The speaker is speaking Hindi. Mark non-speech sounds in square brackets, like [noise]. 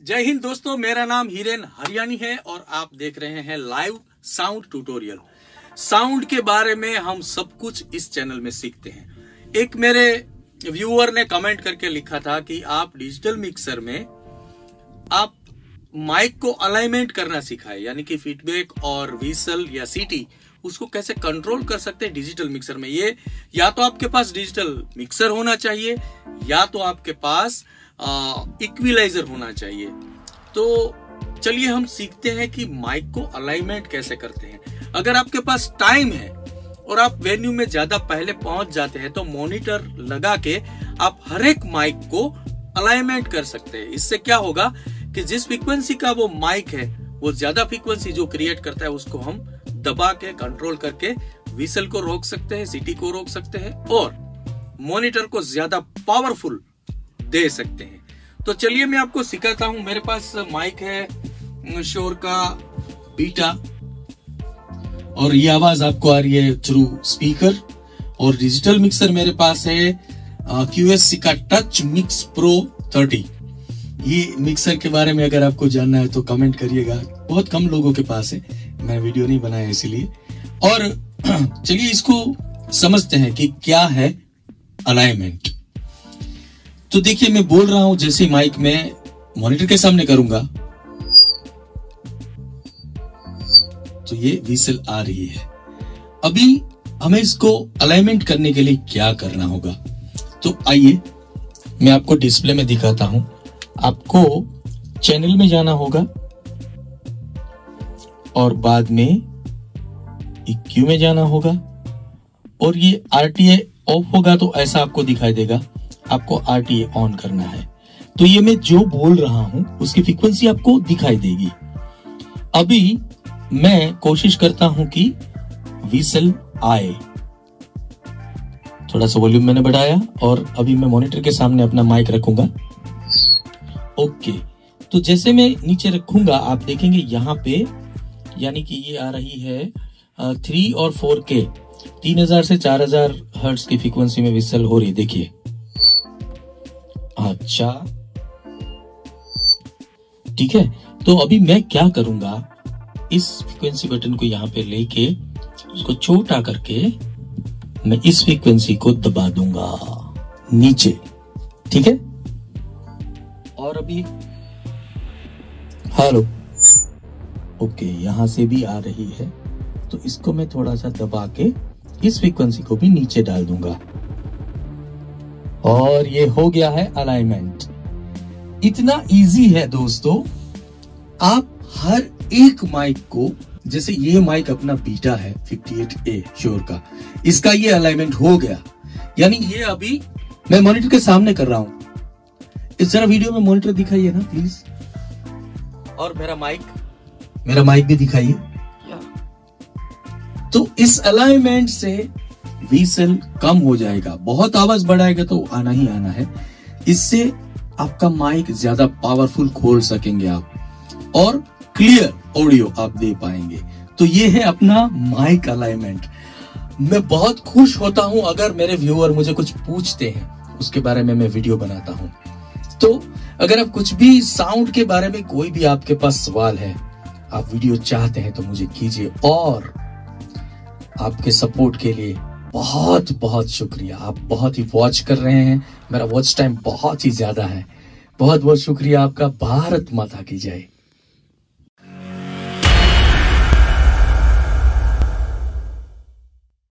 जय हिंद दोस्तों, मेरा नाम हिरेन हरियाणी है और आप देख रहे हैं लाइव साउंड ट्यूटोरियल। साउंड के बारे में हम सब कुछ इस चैनल में सीखते हैं। एक मेरे व्यूअर ने कमेंट करके लिखा था कि आप डिजिटल मिक्सर में आप माइक को अलाइनमेंट करना सिखाए, यानी कि फीडबैक और विसल या सीटी, उसको कैसे कंट्रोल कर सकते हैं डिजिटल मिक्सर में। ये या तो आपके पास डिजिटल मिक्सर होना चाहिए, या तो आपके पास इक्विलाइजर होना चाहिए। तो चलिए हम सीखते हैं कि माइक को अलाइनमेंट कैसे करते हैं। अगर आपके पास टाइम है और आप वेन्यू में ज़्यादा पहले पहुँच जाते हैं तो मॉनिटर लगा के आप हर एक माइक को अलाइनमेंट कर सकते हैं। इससे क्या होगा कि जिस फ्रीक्वेंसी का वो माइक है, वो ज़्यादा फ्रीक्वेंसी जो क्रिएट करता है, उसको हम दबा के कंट्रोल करके विसल को रोक सकते हैं सिटी को रोक सकते हैं और मॉनिटर को ज़्यादा पावरफुल दे सकते हैं। तो चलिए मैं आपको सिखाता हूँ। मेरे पास माइक है, शोर का, बीटा। और ये आवाज़ आपको आ रही है थ्रू स्पीकर और डिजिटल मिक्सर मेरे पास है क्यूएससी का टच मिक्स प्रो 30 ये मिक्सर के बारे में अगर आपको जानना है तो कमेंट करिएगा। बहुत कम लोगों के पास है, मैं वीडियो नहीं बनाया इसीलिए। और [clears throat] चलिए इसको समझते हैं कि क्या है अलाइनमेंट तो देखिए, मैं बोल रहा हूँ, जैसे माइक में मॉनिटर के सामने करूँगा तो ये विसल आ रही है। अभी हमें इसको अलाइनमेंट करने के लिए क्या करना होगा? तो आइए, मैं आपको डिस्प्ले में दिखाता हूँ। आपको चैनल में जाना होगा, और बाद में इक्यू में जाना होगा, और ये आरटीए ऑफ़ होगा तो ऐसा आपको दिखाई देगा। आपको आरटीए ऑन करना है। तो ये मैं जो बोल रहा हूँ, उसकी फ्रीक्वेंसी आपको दिखाई देगी। अभी मैं कोशिश करता हूँ कि विसल आए। थोड़ा सा वॉल्यूम मैंने बढ़ाया और अभी मैं मॉनिटर के सामने अपना माइक रखूँगा। ओके तो जैसे मैं नीचे रखूँगा, आप देखेंगे यहाँ पे, यानी कि ये आ रही है थ्री और फोर के तीन हज़ार से चार हज़ार हर्ट्स की फ्रीक्वेंसी में विसल हो रही है, देखिए। अच्छा। ठीक है तो अभी मैं क्या करूँगा, इस फ्रीक्वेंसी बटन को यहाँ पे लेके, उसको छोटा करके, मैं इस फ्रीक्वेंसी को दबा दूँगा, नीचे। ठीक है? और अभी, हेलो। ओके, यहाँ से भी आ रही है तो इसको मैं थोड़ा सा दबा के, इस फ्रीक्वेंसी को भी नीचे डाल दूँगा। और ये हो गया है अलाइनमेंट इतना इजी है दोस्तों आप हर एक माइक को जैसे ये माइक अपना बीटा है 58A श्योर का इसका ये अलाइनमेंट हो गया। यानी ये अभी मैं मॉनिटर के सामने कर रहा हूँ। इस जरा वीडियो में मॉनिटर दिखाइए ना प्लीज़ और मेरा माइक मेरा माइक भी दिखाइए। तो इस अलाइनमेंट से वीसल कम हो जाएगा। बहुत आवाज़ बढ़ाएगा तो आना ही आना है। इससे आपका माइक ज़्यादा पावरफुल खोल सकेंगे आप और क्लियर ऑडियो आप दे पाएँगे। तो ये है अपना माइक अलाइनमेंट। मैं बहुत खुश होता हूँ अगर मेरे व्यूअर मुझे कुछ पूछते हैं। उसके बारे में मैं वीडियो बनाता हूँ। तो अगर आप कुछ भी साउंड के बारे में कोई भी आपके पास सवाल है, आप वीडियो चाहते हैं तो मुझे कीजिए और आपके सपोर्ट के लिए बहुत बहुत शुक्रिया। आप बहुत ही वॉच कर रहे हैं। मेरा वॉच टाइम बहुत ही ज़्यादा है। बहुत बहुत शुक्रिया आपका। भारत माता की जय।